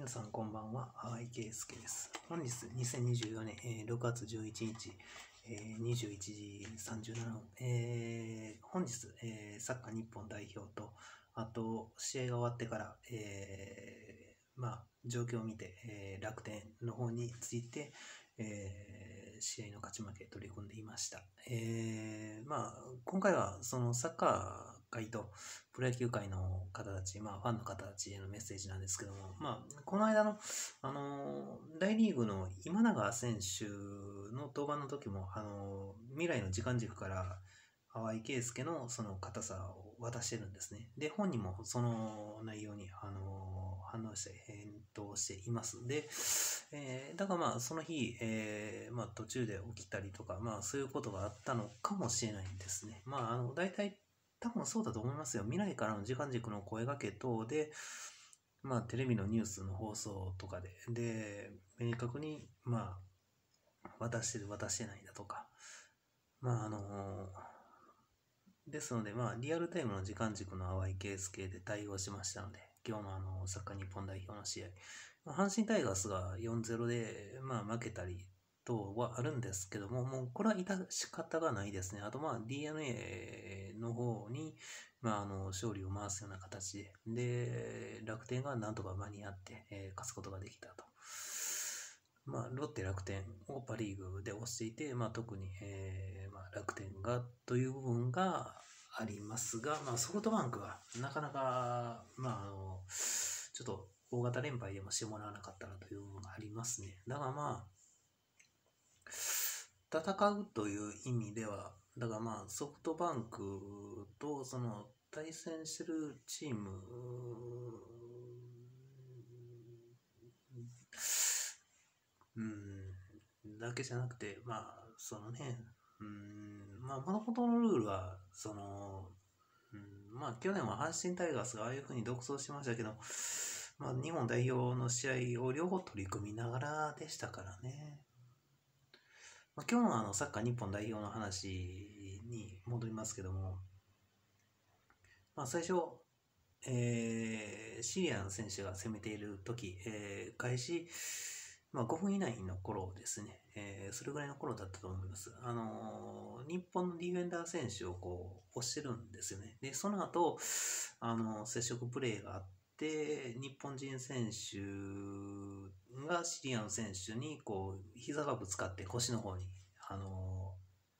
皆さんこんばんは、淡井圭介です。本日2024年、えー6月11日、えー21時37分、えー本日、えーサッカー日本代表と、あと試合が終わってから、えーまあ、状況を見て、えー楽天の方について、えー試合の勝ち負け取り組んでいました。えーまあ、今回はそのサッカー界とプロ野球界の方たち、まあ、ファンの方たちへのメッセージなんですけども、まあ、この間の、あの大リーグの今永選手の登板の時も、あの未来の時間軸から淡井圭介のその硬さを渡してるんですね。で、本人もその内容に、あの反応して返答しています。で、えーだからまあその日、えーまあ、途中で起きたりとか、まあそういうことがあったのかもしれないんですね。まああの大体多分そうだと思いますよ。未来からの時間軸の声掛け等で、まあテレビのニュースの放送とかで、で、明確にまあ渡してる渡してないだとか、まああのですので、まあ、リアルタイムの時間軸の淡いケース系で対応しましたので、今日のあのサッカー日本代表の試合、阪神タイガースが4-0で、まあ、負けたり等はあるんですけども、もうこれは致し方がないですね。あと、まあ、DNA の方に、まあ、あの勝利を回すような形で、で、楽天がなんとか間に合って、えー勝つことができたと。まあ、ロッテ、楽天をパ・リーグで推していて、まあ、特に、えーまあ、楽天がという部分がありますが、まあ、ソフトバンクはなかなか、まあ、あのちょっと大型連敗でもしてもらわなかったなという部分がありますね。だからまあ、戦うという意味では、だからまあ、ソフトバンクとその対戦してるチームうん、だけじゃなくて、まあ、そのね、うん、まあ、もともとのルールは、その、うん、まあ、去年は阪神タイガースがああいうふうに独走しましたけど、まあ、日本代表の試合を両方取り組みながらでしたからね。ま、今日のあのサッカー日本代表の話に戻りますけども、まあ、最初、えーシリアの選手が攻めている時、えー開始、まあ、5分以内の頃ですね、えーそれぐらいの頃だったと思います。あのー日本のディフェンダー選手をこう押してるんですよね。で、その後、あのー接触プレーがあって、日本人選手がシリアの選手にこう膝がぶつかって腰の方に、あの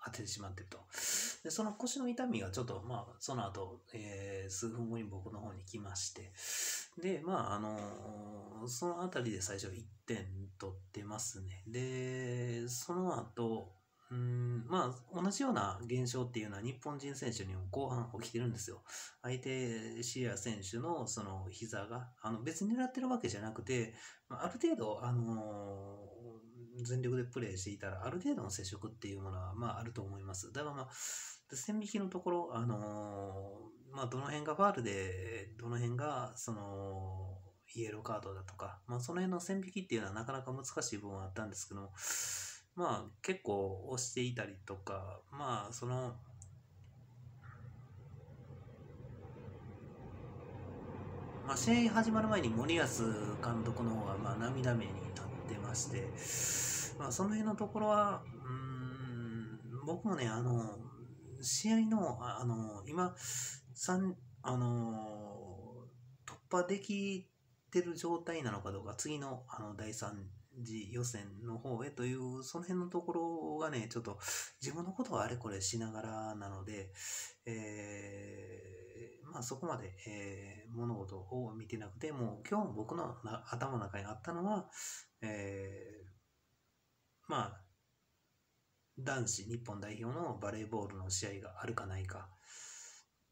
当ててしまってると。で、その腰の痛みがちょっと、まあ、その後、えー数分後に僕の方に来まして、で、まあ、あのそのあたりで最初1点取ってますね。で、その後、うん、まあ、同じような現象っていうのは日本人選手にも後半起きてるんですよ。相手シリア選手のその膝が、あの別に狙ってるわけじゃなくて、あある程度、あのー全力でプレーしていたら、ある程度の接触っていうものは、まあ、あると思います。だからまあ、線引きのところ、あのーまあ、どの辺がファールで、どの辺が、その、イエローカードだとか、まあ、その辺の線引きっていうのはなかなか難しい部分はあったんですけども、まあ、結構押していたりとか、まあ、その、まあ、試合始まる前に森保監督の方がまあ涙目になってまして、まあ、その辺のところは、うん、僕もね、あの、試合の、あの、今、三あの、突破できてる状態なのかどうか、次のあの第三次予選の方へという、その辺のところがね、ちょっと自分のことはあれこれしながらなので、えーまあそこまで、えー物事を見てなくて、もう今日僕の頭の中にあったのは、えーまあ、男子日本代表のバレーボールの試合があるかないか、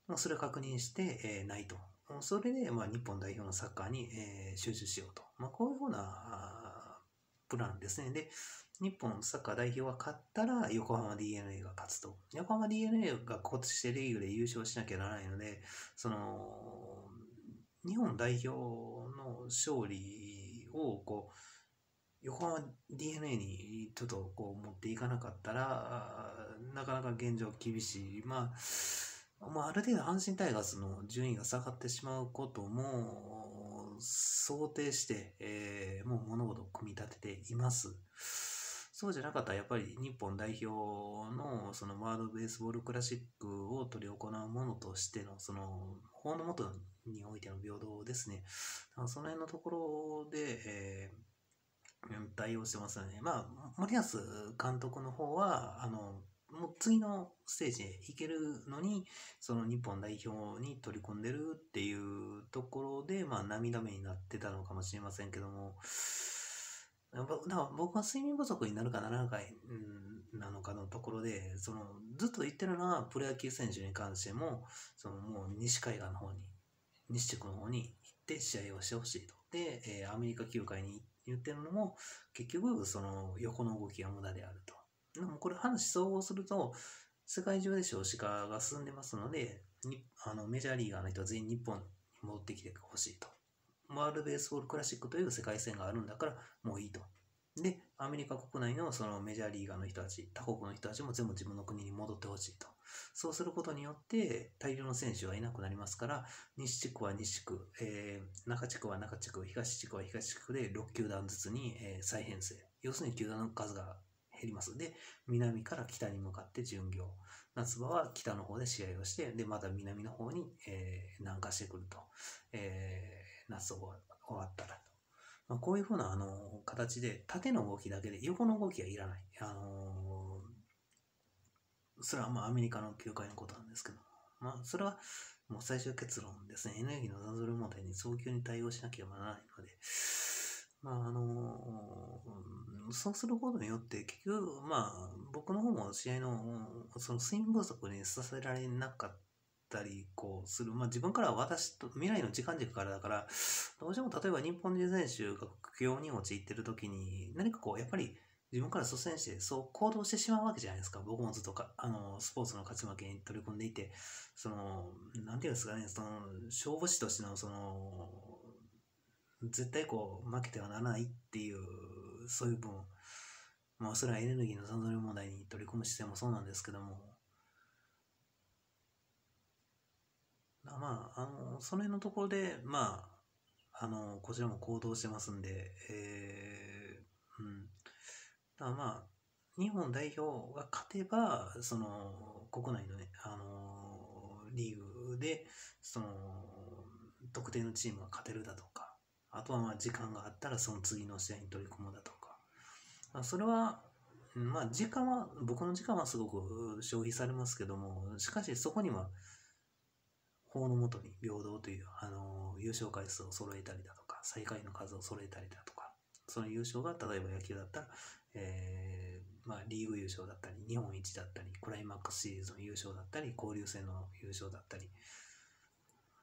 もうそれを確認して、えーないと。それで、まあ、日本代表のサッカーに、えー集中しようと。まあ、こういうふうなプランですね。で、日本サッカー代表が勝ったら横浜 DNA が勝つと。横浜 DNA が今年リーグで優勝しなきゃならないので、その、日本代表の勝利をこう、横浜 DNA にちょっとこう持っていかなかったら、なかなか現状厳しい。まあ、まあ、ある程度阪神タイガースの順位が下がってしまうことも、想定して、えーもう物事を組み立てています。そうじゃなかったらやっぱり日本代表のそのワールドベースボールクラシックを取り行うものとしてのその法の下においての平等ですね。だからその辺のところで、えー対応してますよね。まあ、森保監督の方は、あの、もう次のステージへ行けるのに、その日本代表に取り組んでるっていうところで、まあ涙目になってたのかもしれませんけども、だから僕は睡眠不足になるかならないかなのかのところで、そのずっと言ってるのはプロ野球選手に関しても、そのもう西海岸の方に、西地区の方に行って試合をしてほしいと。で、えーアメリカ球界に言ってるのも、結局その横の動きが無駄であると。でもこれ話総合すると、世界中で少子化が進んでますので、にあのメジャーリーガーの人は全員日本に戻ってきてほしいと。ワールドベースボールクラシックという世界戦があるんだからもういいと。で、アメリカ国内のそのメジャーリーガーの人たち、他国の人たちも全部自分の国に戻ってほしいと。そうすることによって大量の選手はいなくなりますから、西地区は西地区、えー中地区は中地区、東地区は東地区で6球団ずつに、えー再編成。要するに球団の数が減ります。で、南から北に向かって巡業。夏場は北の方で試合をして、で、また南の方に、えー南下してくると。えー夏終わ終わったらと。まあ、こういうふうな、あの形で、縦の動きだけで横の動きはいらない。あのーそれはまあアメリカの球界のことなんですけど、まあ、それはもう最終結論ですね。エネルギーの残存問題に早急に対応しなければならないので、まああのーそうすることによって、結局、まあ、僕の方も試合の、そのスイング不足にさせられなかったり、こうする。まあ自分からは私と、未来の時間軸からだから、どうしても例えば日本人選手が苦境に陥っている時に、何かこう、やっぱり自分から率先してそう行動してしまうわけじゃないですか。僕もずっとか、あの、スポーツの勝ち負けに取り組んでいて、その、なんていうんですかね、その、勝負師としての、その、絶対こう、負けてはならないっていう、そういう分、まあ、それはエネルギーの残存問題に取り組む姿勢もそうなんですけども、まあ、あの、その辺のところで、まあ、あの、こちらも行動してますんで、えー、うん。だまあ、日本代表が勝てば、その、国内のね、あの、リーグで、その、特定のチームが勝てるだとか、あとはまあ、時間があったらその次の試合に取り組むだとか、あそれは、まあ、時間は、僕の時間はすごく消費されますけども、しかしそこには、法のもとに平等という、あの優勝回数を揃えたりだとか、最下位の数を揃えたりだとか、その優勝が例えば野球だったら、えーまあ、リーグ優勝だったり、日本一だったり、クライマックスシリーズの優勝だったり、交流戦の優勝だったり、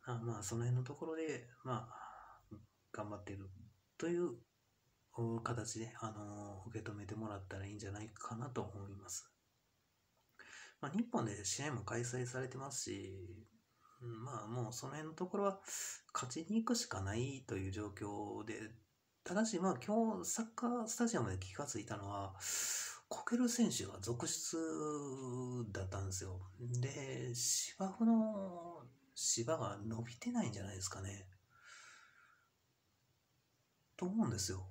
あまあ、その辺のところで、まあ、頑張ってるという形で、あの受け止めてもらったらいいんじゃないかなと思います。まあ、日本で試合も開催されてますし、うんまあもうその辺のところは勝ちに行くしかないという状況で、ただしまあ今日サッカースタジアムで気がついたのは、こける選手が続出だったんですよ。で、芝生の芝が伸びてないんじゃないですかね。と思うんですよ。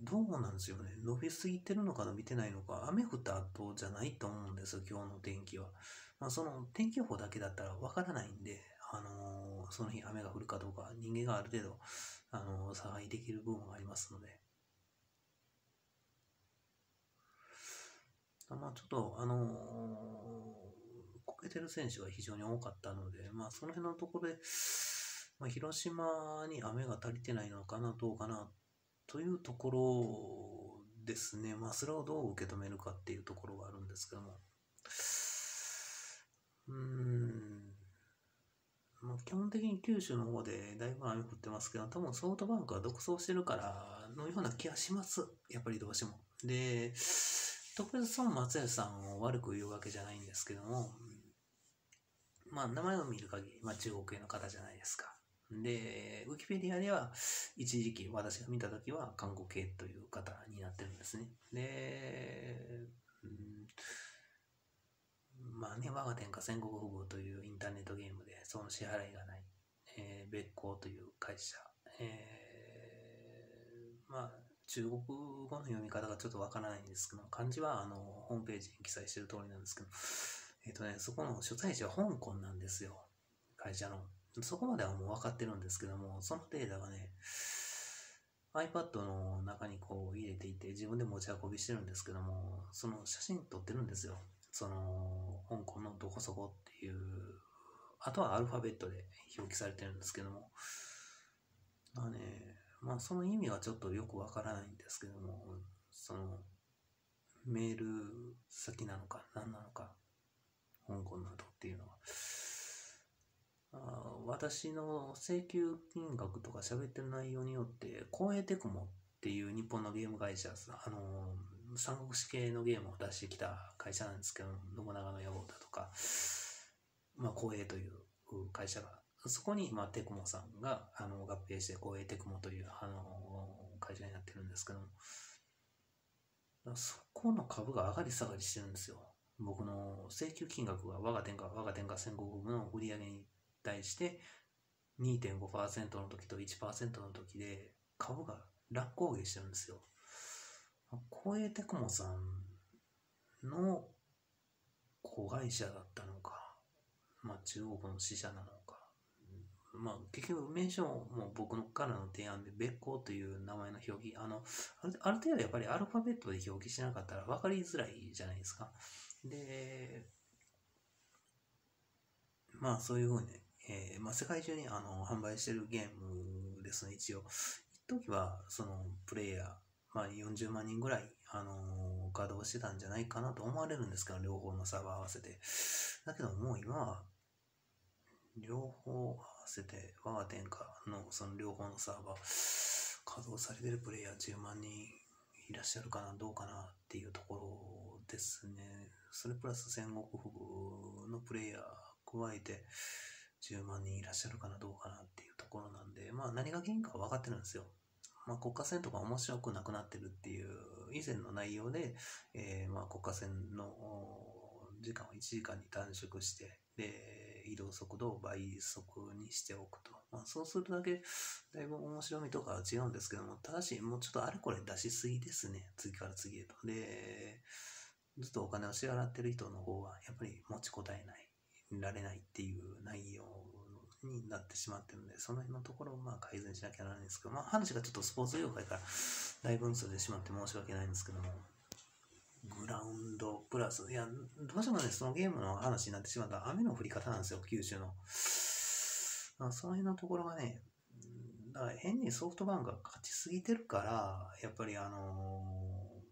どうなんですよね。伸びすぎてるのか伸びてないのか、雨降った後じゃないと思うんですよ、今日の天気は。まあ、その天気予報だけだったらわからないんで、あのーその日雨が降るかどうか、人間がある程度、あのー、差配できる部分がありますので。まあ、ちょっと、あのーこけてる選手が非常に多かったので、まあ、その辺のところで、まあ、広島に雨が足りてないのかな、どうかな、というところですね。まあ、それをどう受け止めるかっていうところがあるんですけども。うーん。まあ、基本的に九州の方でだいぶ雨降ってますけど、多分ソフトバンクは独走してるからのような気がします。やっぱりどうしても。で、特別その松江さんを悪く言うわけじゃないんですけども、まあ名前を見る限り、まあ中国系の方じゃないですか。で、ウィキペディアでは一時期私が見た時は韓国系という方になってるんですね。で、うんまあね、我が天下戦国富豪というインターネットゲームでその支払いがない、えー、別行という会社えー、まあ、中国語の読み方がちょっとわからないんですけど、漢字はあのホームページに記載してる通りなんですけど、えっ、ー、とね、そこの所在地は香港なんですよ。会社の。そこまではもう分かってるんですけども、そのデータがね、iPad の中にこう入れていて、自分で持ち運びしてるんですけども、その写真撮ってるんですよ。その、香港のどこそこっていう、あとはアルファベットで表記されてるんですけども、まあね、まあその意味はちょっとよくわからないんですけども、その、メール先なのか何なのか、香港などっていうのは、私の請求金額とか喋ってる内容によって、光栄テクモっていう日本のゲーム会社、あの、三国志系のゲームを出してきた会社なんですけど、信長の野望だとか、まあ、光栄という会社が、そこに、まあ、テクモさんがあの合併して光栄テクモというあの会社になってるんですけども、そこの株が上がり下がりしてるんですよ。僕の請求金額が我が天下、我が天下戦国部の売り上げに対して2.5%の時と1%の時で株が落攻撃してるんですよ。光栄テクモさんの子会社だったのか、まあ中国の支社なのか、まあ結局名称も僕のからの提案で別行という名前の表記、あの、ある程度やっぱりアルファベットで表記しなかったら分かりづらいじゃないですか。で、まあそういうふうに、ねえー、まあ世界中にあの販売してるゲームですね、一応。一時はそのプレイヤー、まあ、40万人ぐらい、あのー、稼働してたんじゃないかなと思われるんですけど、両方のサーバー合わせて。だけどもう今は、両方合わせて、我が天下のその両方のサーバー、稼働されてるプレイヤー10万人いらっしゃるかな、どうかなっていうところですね。それプラス戦国府のプレイヤー加えて10万人いらっしゃるかな、どうかなっていうところなんで、まあ何が原因か分かってるんですよ。まあ、国家戦とか面白くなくなってるっていう以前の内容で、えー、まあ国家戦の時間を1時間に短縮して、で、移動速度を倍速にしておくと。まあ、そうするだけ、だいぶ面白みとかは違うんですけども、ただし、もうちょっとあれこれ出しすぎですね。次から次へと。で、ずっとお金を支払ってる人の方は、やっぱり持ちこたえない、られないっていう内容になってしまってるんで、その辺のところをまあ改善しなきゃならないんですけど、まあ話がちょっとスポーツ業界から大分数でしまって申し訳ないんですけども、グラウンドプラス、いや、どうしてもね、そのゲームの話になってしまった雨の降り方なんですよ、九州の。まあ、その辺のところがね、だから変にソフトバンクが勝ちすぎてるから、やっぱりあの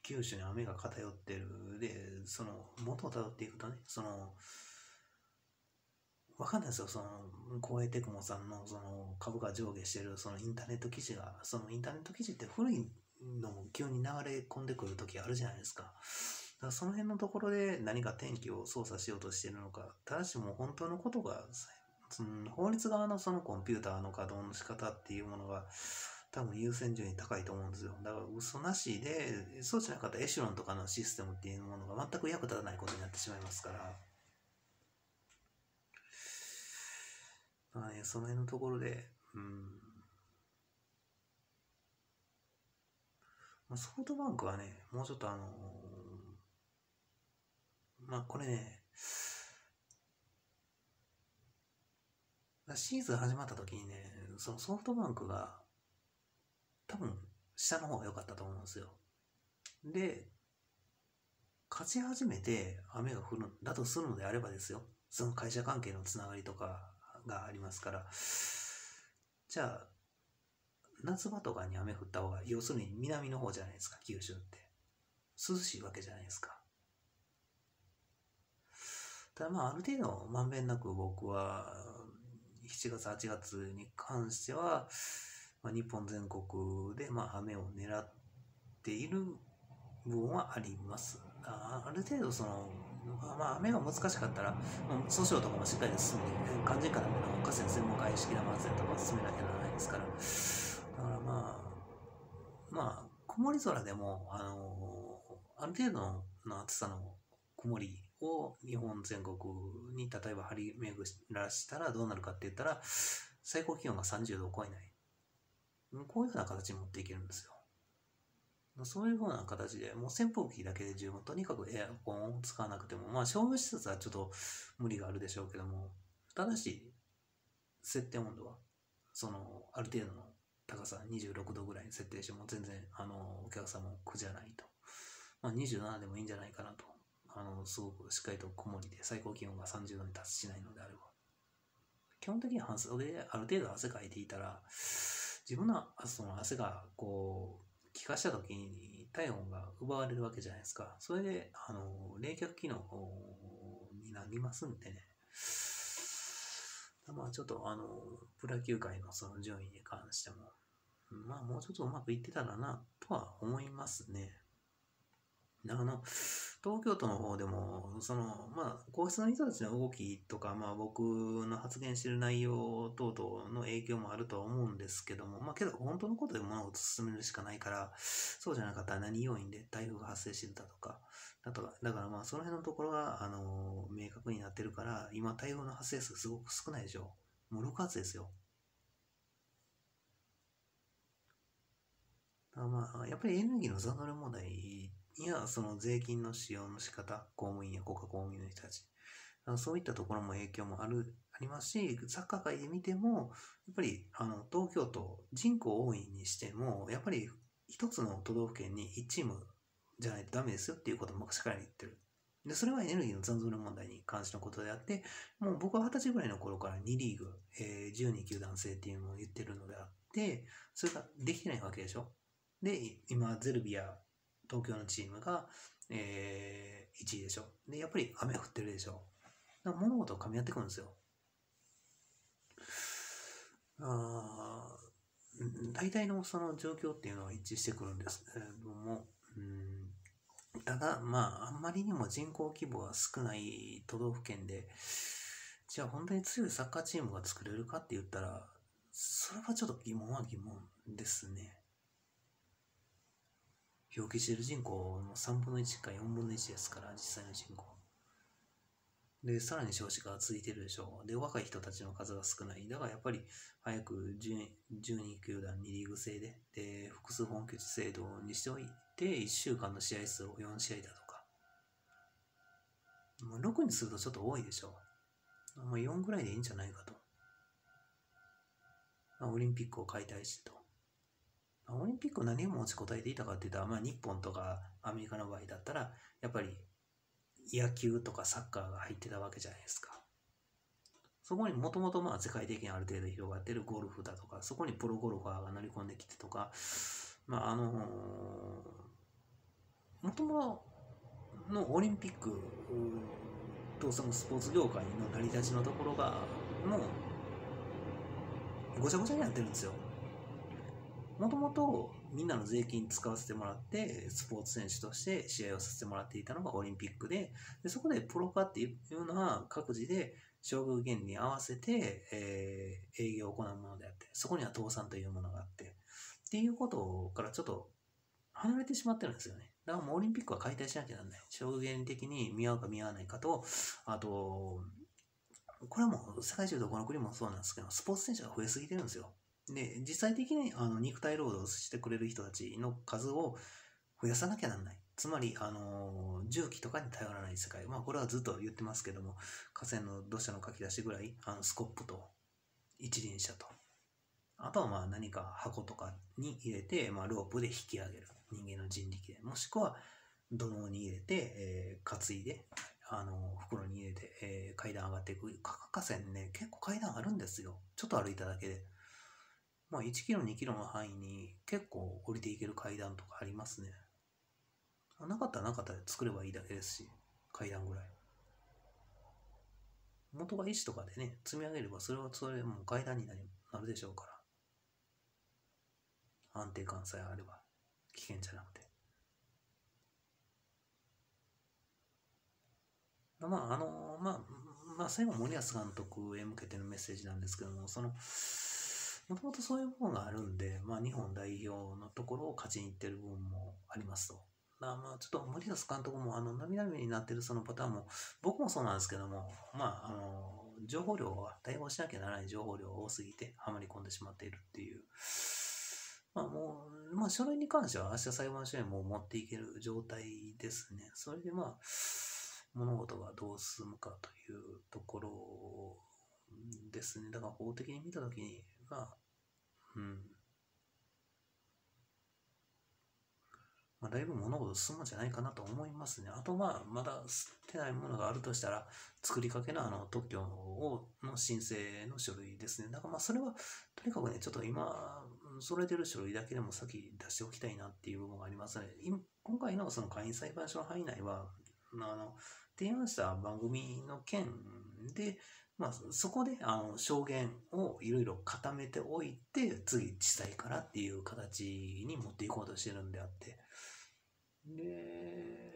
ー、九州に雨が偏ってる。で、その、元をたどっていくとね、その、わかんないですよ、その、光栄テクモさんのその株価上下してるそのインターネット記事が、そのインターネット記事って古いのも急に流れ込んでくる時あるじゃないですか。だからその辺のところで何か天気を操作しようとしてるのか、ただしもう本当のことが、その法律側のそのコンピューターの稼働の仕方っていうものが、多分優先順位高いと思うんですよ。だから嘘なしで、そうじゃなかったエシュロンとかのシステムっていうものが全く役立たないことになってしまいますから。まあね、その辺のところで、うん。まあ、ソフトバンクはね、もうちょっとあのー、まあこれね、シーズン始まった時にね、そのソフトバンクが多分下の方が良かったと思うんですよ。で、勝ち始めて雨が降るんだとするのであればですよ。その会社関係のつながりとか、がありますから、じゃあ、夏場とかに雨降った方が、要するに南の方じゃないですか、九州って。涼しいわけじゃないですか。ただまあ、ある程度、まんべんなく僕は、7月、8月に関しては、まあ、日本全国で、まあ、雨を狙っている部分はあります。あある程度、その、まあ、雨が難しかったら、訴訟とかもしっかり進めて、肝心からの河川専門家式な万全とか進めなきゃならないですから、だからまあ、まあ、曇り空でも、あの、ある程度の暑さの曇りを日本全国に例えば張り巡らしたらどうなるかって言ったら、最高気温が30度を超えない。こういうような形に持っていけるんですよ。そういうふうな形で、もう扇風機だけで十分、とにかくエアコンを使わなくても、まあ商業施設はちょっと無理があるでしょうけども、ただし、設定温度は、その、ある程度の高さ26度ぐらいに設定しても全然、あの、お客さんも苦じゃないと。まあ27でもいいんじゃないかなと。あの、すごくしっかりと曇りで最高気温が30度に達しないのであれば。基本的に半袖である程度汗かいていたら、自分のその汗がこう、気化した時に体温が奪われるわけじゃないですか。それで、あの、冷却機能になりますんでね。まあちょっとあの、プロ球界のその順位に関しても、まあもうちょっとうまくいってたらな、とは思いますね。あの、東京都の方でも、その、まあ、皇室の人たちの動きとか、まあ、僕の発言してる内容等々の影響もあるとは思うんですけども、まあ、けど、本当のことで物事進めるしかないから、そうじゃなかったら何要因で台風が発生してたとか、だとか、だからまあ、その辺のところが、あの、明確になってるから、今、台風の発生数すごく少ないでしょ。もう6月ですよ。まあ、やっぱりエネルギーの残存問題やその税金の使用の仕方、公務員や国家公務員の人たち、そういったところも影響もある、ありますし、サッカー界で見ても、やっぱりあの東京都、人口多いにしても、やっぱり一つの都道府県に1チームじゃないとダメですよっていうことも昔から言ってる。で、それはエネルギーの残存の問題に関してのことであって、もう僕は二十歳ぐらいの頃から2リーグ、えー、12球団制っていうのを言ってるのであって、それができてないわけでしょ。で、今、ゼルビア東京のチームが、えー、1位でしょ。で、やっぱり雨降ってるでしょ。だから物事が噛み合ってくるんですよ。あ大体のその状況っていうのは一致してくるんですけれども、うんただ、まあ、あんまりにも人口規模が少ない都道府県で、じゃあ本当に強いサッカーチームが作れるかって言ったら、それはちょっと疑問は疑問ですね。病気している人口の3分の1か4分の1ですから、実際の人口。で、さらに少子化が続いてるでしょう。で、若い人たちの数が少ない。だからやっぱり早く12球団2リーグ制で、で、複数本拠地制度にしておいて、1週間の試合数を4試合だとか。もう6にするとちょっと多いでしょう。まあ、4ぐらいでいいんじゃないかと。あ、オリンピックを解体してと。オリンピック何を持ちこたえていたかって言ったら、まあ、日本とかアメリカの場合だったら、やっぱり野球とかサッカーが入ってたわけじゃないですか。そこにもともとまあ世界的にある程度広がってるゴルフだとか、そこにプロゴルファーが乗り込んできてとか、まああのもともとのオリンピックとそのスポーツ業界の成り立ちのところが、もうごちゃごちゃになってるんですよ。もともとみんなの税金使わせてもらって、スポーツ選手として試合をさせてもらっていたのがオリンピックで、でそこでプロ化っていうのは各自で将軍原理に合わせて、えー、営業を行うものであって、そこには倒産というものがあって、っていうことからちょっと離れてしまってるんですよね。だからもうオリンピックは解体しなきゃなんない。将軍原理的に見合うか見合わないかと、あと、これはもう世界中どこの国もそうなんですけど、スポーツ選手が増えすぎてるんですよ。で、実際的にあの肉体労働をしてくれる人たちの数を増やさなきゃなんない。つまり、あの重機とかに頼らない世界。まあ、これはずっと言ってますけども、河川の土砂の書き出しぐらい、あのスコップと一輪車と、あとはまあ何か箱とかに入れて、まあ、ロープで引き上げる。人間の人力で。もしくは、土のうに入れて、えー、担いで、あの、袋に入れて、えー、階段上がっていく。河川ね、結構階段あるんですよ。ちょっと歩いただけで。まあ1キロ2キロの範囲に結構降りていける階段とかありますね。なかったらなかったで作ればいいだけですし、階段ぐらい。元が石とかでね、積み上げればそれはそれもう階段になるでしょうから。安定感さえあれば危険じゃなくて。まあ、あの、まあ、まあ、最後森保監督へ向けてのメッセージなんですけども、その、もともとそういうものがあるんで、まあ、日本代表のところを勝ちにいってる部分もありますと。まあ、ちょっと森保監督も、あの、涙目になってるそのパターンも、僕もそうなんですけども、まあ、あの、情報量が、対応しなきゃならない情報量が多すぎて、はまり込んでしまっているっていう。まあもう、まあ書類に関しては明日裁判所へも持っていける状態ですね。それでまあ、物事がどう進むかというところですね。だから法的に見たときに、まあ、うん。まあ、だいぶ物事進むんじゃないかなと思いますね。あとまあ、まだ吸ってないものがあるとしたら、作りかけのあの特許をの申請の書類ですね。だからまあ、それは、とにかくね、ちょっと今、それ出る書類だけでも先出しておきたいなっていう部分がありますね。今回のその会員裁判所の範囲内は、あの、提案した番組の件で、まあ、そこであの証言をいろいろ固めておいて、次、地裁からっていう形に持っていこうとしてるんであって。で、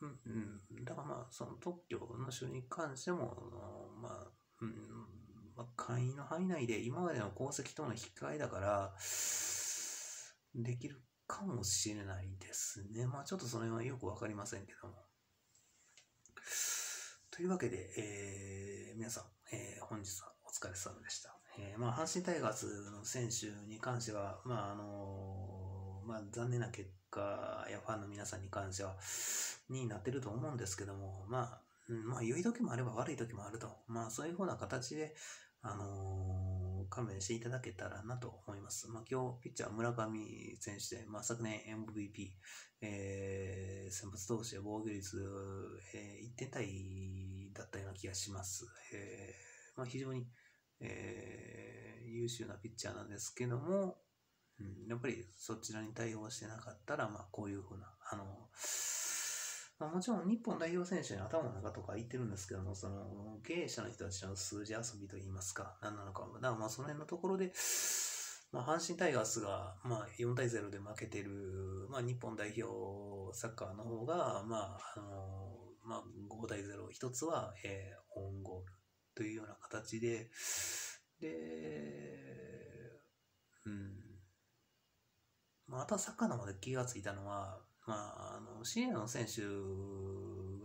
うん、うん、だからまあ、その特許の書に関しても、まあ、うん、まあ、簡易の範囲内で今までの功績との引き換えだから、できるかもしれないですね。まあ、ちょっとその辺はよくわかりませんけども。というわけで、えー、皆さん、えー、本日はお疲れ様でした。えー、まあ、阪神タイガースの選手に関しては、まあ、あのまあ、残念な結果やファンの皆さんに関しては、になってると思うんですけども、まあ、うん、まあ、良い時もあれば悪い時もあると。まあ、そういうふうな形で、あのー、勘弁していただけたらなと思います。まあ、今日、ピッチャー村上選手で、まあ、昨年 MVP、えー、先発投手防御率、えー、1点台だったような気がします。えーまあ、非常に、えー、優秀なピッチャーなんですけども、うん、やっぱりそちらに対応してなかったら、まあ、こういうふうな、あのまあ、もちろん日本代表選手に頭の中とか言ってるんですけども、その経営者の人たちの数字遊びといいますか、何なのか、だかまあその辺のところで、まあ、阪神タイガースが、まあ、4対0で負けてる、まあ、日本代表サッカーの方が、まあ、あのまあ、5対0、一つは、えー、オンゴールというような形で、で、うん。まあ、とはサッカーのまで気がついたのは、あ、あの、シニアの選手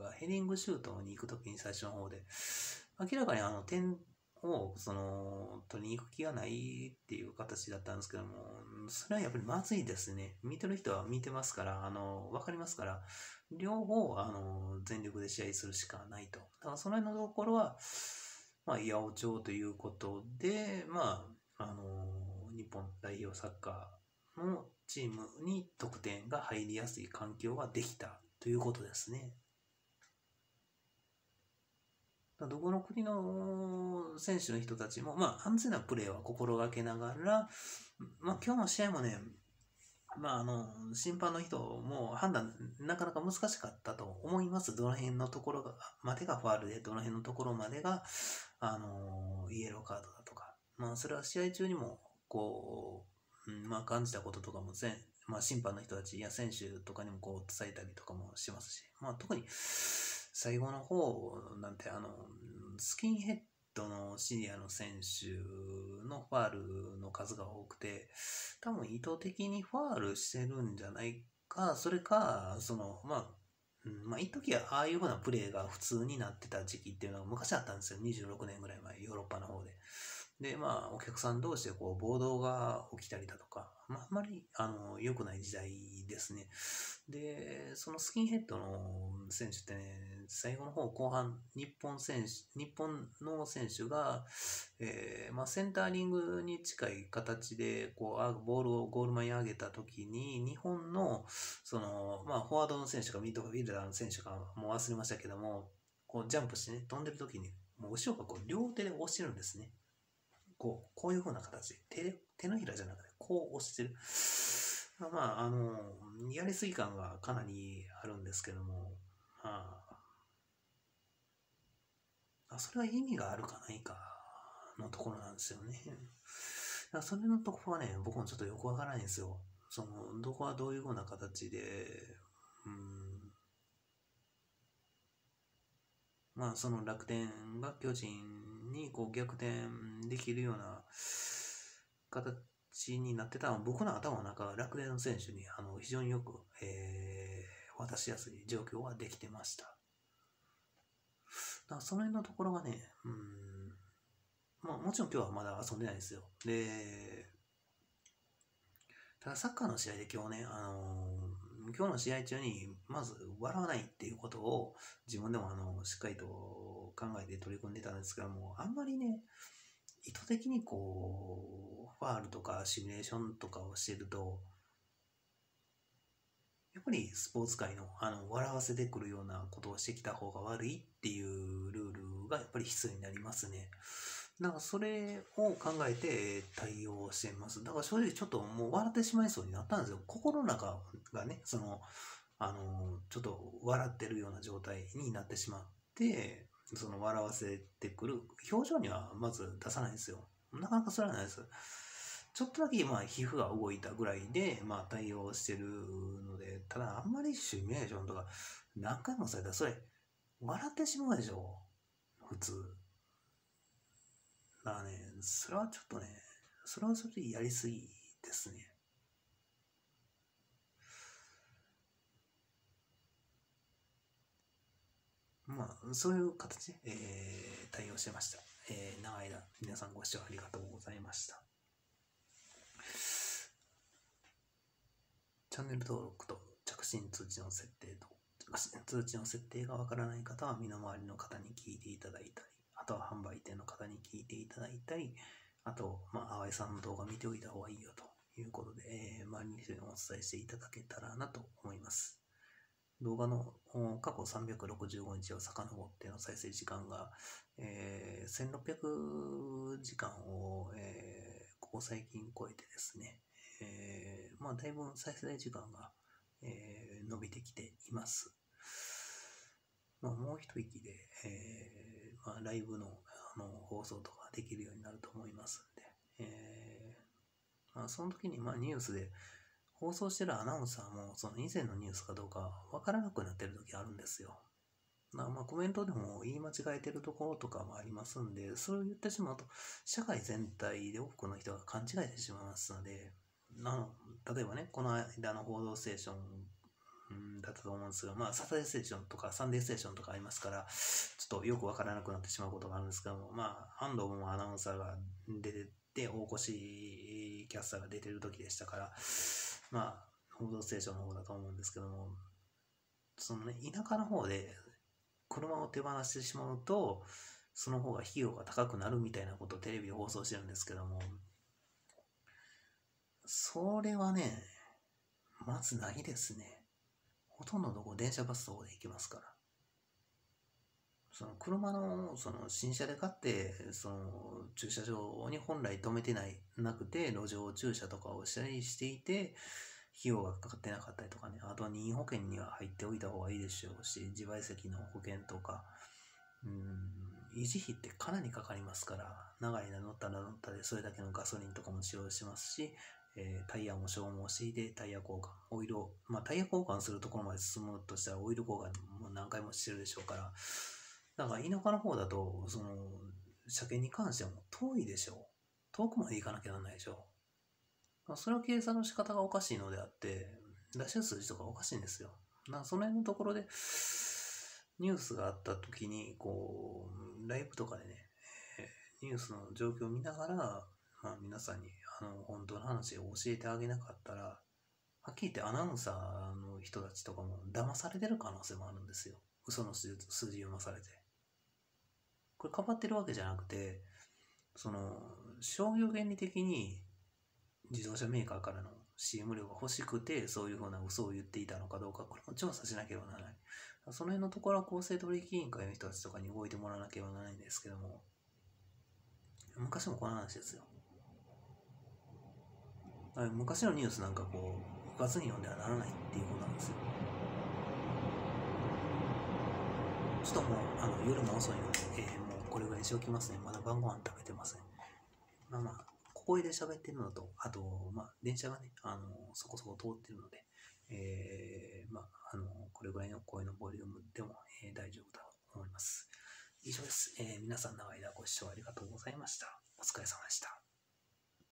がヘディングシュートに行くときに最初の方で、明らかにあの、点を、その、取りに行く気がないっていう形だったんですけども、それはやっぱりまずいですね。見てる人は見てますから、あの、わかりますから、両方、あの、全力で試合するしかないと。だからその辺のところは、まあ、八百長ということで、まあ、あの、日本代表サッカーのチームに得点が入りやすい環境ができたということですね。どこの国の選手の人たちも、まあ、安全なプレーは心がけながら、まあ、今日の試合もね、まあ、あの、審判の人も判断なかなか難しかったと思います。どの辺のところがまでがファールで、どの辺のところまでが、あの、イエローカードだとか。まあ、それは試合中にも、こう、うんまあ、感じたこととかも全、まあ、審判の人たちや選手とかにもこう伝えたりとかもしますし、まあ、特に最後の方なんてあのスキンヘッドのシニアの選手のファールの数が多くて多分意図的にファールしてるんじゃないかそれかそのまあ、まあ、一時はああいうふうなプレーが普通になってた時期っていうのが昔あったんですよ。26年ぐらい前、ヨーロッパの方で。で、まあ、お客さん同士でこう暴動が起きたりだとか、まあ、あんまりあの良くない時代ですね。で、そのスキンヘッドの選手ってね、最後の方、後半、日本選手、日本の選手が、えー、まあ、センターリングに近い形で、こう、ボールをゴール前に上げたときに、日本の、その、まあ、フォワードの選手かミッドフィールダーの選手か、もう忘れましたけども、こう、ジャンプしてね、飛んでるときに、もう後ろがこう、両手で押してるんですね。こう、こういう風な形で、手手のひらじゃなくて、こう押してる。まあ、あの、やりすぎ感がかなりあるんですけども、まあ、それは意味があるかないかのところなんですよね。だそれのところはね、僕もちょっとよくわからないんですよ。その、どこはどういう風な形で、うん、まあ、その楽天が巨人にこう逆転できるような形になってたの僕の頭の中楽天の選手にあの非常によく、えー、渡しやすい状況はできてました。だからその辺のところがね、うん、まあもちろん今日はまだ遊んでないですよ。で、ただサッカーの試合で今日ね、あのー今日の試合中にまず笑わないっていうことを自分でもあのしっかりと考えて取り組んでたんですけども、あんまりね、意図的にこう、ファールとかシミュレーションとかをしてると、やっぱりスポーツ界のあの笑わせてくるようなことをしてきた方が悪いっていうルールがやっぱり必要になりますね。だからそれを考えて対応してます。だから正直ちょっともう笑ってしまいそうになったんですよ。心の中がね、その、あの、ちょっと笑ってるような状態になってしまって、その笑わせてくる表情にはまず出さないんですよ。なかなかそれはないです。ちょっとだけまあ皮膚が動いたぐらいでまあ対応してるので、ただあんまりシミュレーションとか何回もされたらそれ笑ってしまうでしょ。普通。だからね、それはちょっとね、それはそれでやりすぎですね。まあ、そういう形で、えー対応してました。えー長い間、皆さんご視聴ありがとうございました。チャンネル登録と着信通知の設定と、通知の設定がわからない方は身の回りの方に聞いていただいたり、とは販売店の方に聞いていただいたり、あと、まあ、淡井さんの動画見ておいた方がいいよということで、えー周りの人にお伝えしていただけたらなと思います。動画の過去365日を遡っての再生時間が、えー1600時間を、えーここ最近超えてですね、えーまあ、だいぶ再生時間が、えー伸びてきています。まあ、もう一息で、えーまあ、ライブのあの放送とかできるようになると思いますんで、えーまあ、その時にまあニュースで放送してるアナウンサーもその以前のニュースかどうかわからなくなってる時あるんですよ。まあコメントでも言い間違えてるところとかもありますんで、それを言ってしまうと、社会全体で多くの人が勘違いしてしまいますので、あの例えばね、この間の報道ステーションうんだったと思うんですが、まあ、サタデーステーションとかサンデーステーションとかありますから、ちょっとよくわからなくなってしまうことがあるんですけども、まあ、安藤もアナウンサーが出てて、大越キャスターが出てる時でしたから、まあ、報道ステーションの方だと思うんですけども、そのね、田舎の方で車を手放してしまうと、その方が費用が高くなるみたいなことをテレビで放送してるんですけども、それはね、まずないですね。ほとんどのとこ電車バスとかで行きますから。その車のその新車で買ってその駐車場に本来止めてないなくて路上駐車とかをしたりしていて費用がかかってなかったりとかね。あとは任意保険には入っておいた方がいいでしょうし自賠責の保険とか。うん維持費ってかなりかかりますから。長い間乗ったら乗ったでそれだけのガソリンとかも使用しますしえータイヤも消耗していて、タイヤ交換、オイルを、まあ、タイヤ交換するところまで進むとしたら、オイル交換も何回もしてるでしょうから、だから田舎の方だと、その、車検に関してはもう遠いでしょう。遠くまで行かなきゃならないでしょう。ま、それは計算の仕方がおかしいのであって、出しる数字とかおかしいんですよ。だからその辺のところで、ニュースがあった時に、こう、ライブとかでね、ニュースの状況を見ながら、まあ、皆さんにあの本当の話を教えてあげなかったら、はっきり言ってアナウンサーの人たちとかも騙されてる可能性もあるんですよ。嘘の数字読まされて。これかばってるわけじゃなくて、その、商業原理的に自動車メーカーからの CM 料が欲しくて、そういうふうな嘘を言っていたのかどうか、これも調査しなければならない。その辺のところは公正取引委員会の人たちとかに動いてもらわなければならないんですけども、昔もこの話ですよ。昔のニュースなんかこう、うかつに読んではならないっていうことなんですよ。ちょっともう、あの、夜も遅いので、えーもうこれぐらいにしておきますね。まだ晩ご飯食べてません。まあまあ、小声で喋ってるのと、あと、まあ、電車がね、あの、そこそこ通ってるので、えーまあ、あの、これぐらいの声のボリュームでも、えー大丈夫だと思います。以上です。えー皆さん長い間ご視聴ありがとうございました。お疲れ様でした。